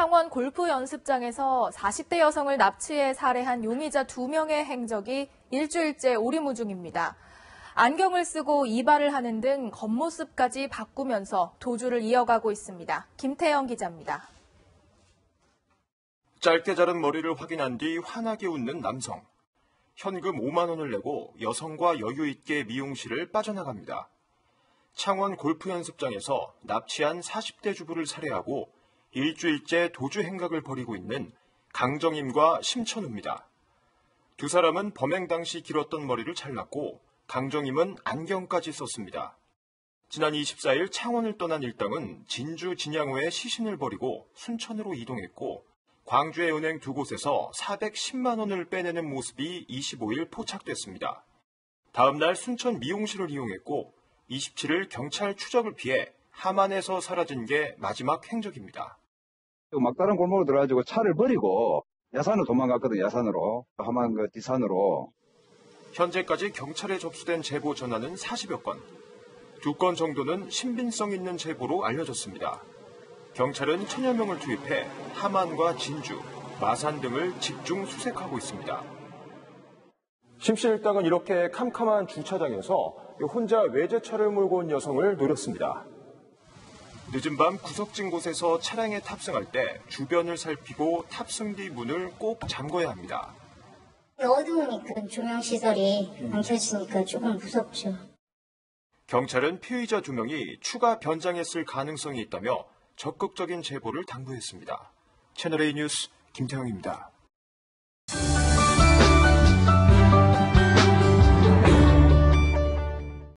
창원 골프 연습장에서 40대 여성을 납치해 살해한 용의자 2명의 행적이 일주일째 오리무중입니다. 안경을 쓰고 이발을 하는 등 겉모습까지 바꾸면서 도주를 이어가고 있습니다. 김태영 기자입니다. 짧게 자른 머리를 확인한 뒤 환하게 웃는 남성. 현금 5만 원을 내고 여성과 여유 있게 미용실을 빠져나갑니다. 창원 골프 연습장에서 납치한 40대 주부를 살해하고 일주일째 도주 행각을 벌이고 있는 강정임과 심천우입니다. 두 사람은 범행 당시 길었던 머리를 잘랐고 강정임은 안경까지 썼습니다. 지난 24일 창원을 떠난 일당은 진주 진양호에 시신을 버리고 순천으로 이동했고 광주의 은행 두 곳에서 410만 원을 빼내는 모습이 25일 포착됐습니다. 다음 날 순천 미용실을 이용했고 27일 경찰 추적을 피해 함안에서 사라진 게 마지막 행적입니다. 막다른 골목으로 들어가지고 차를 버리고 야산으로 도망갔거든요. 야산으로 함안 그 뒷산으로 현재까지 경찰에 접수된 제보 전화는 40여 건. 두 건 정도는 신빙성 있는 제보로 알려졌습니다. 경찰은 천여 명을 투입해 함안과 진주, 마산 등을 집중 수색하고 있습니다. 심씨 일당은 이렇게 캄캄한 주차장에서 혼자 외제차를 몰고 온 여성을 노렸습니다. 늦은 밤 구석진 곳에서 차량에 탑승할 때 주변을 살피고 탑승 뒤 문을 꼭 잠궈야 합니다. 어두우니까 조명시설이 멈춰지니까 조금 무섭죠. 경찰은 피의자 두 명이 추가 변장했을 가능성이 있다며 적극적인 제보를 당부했습니다. 채널A 뉴스 김태형입니다.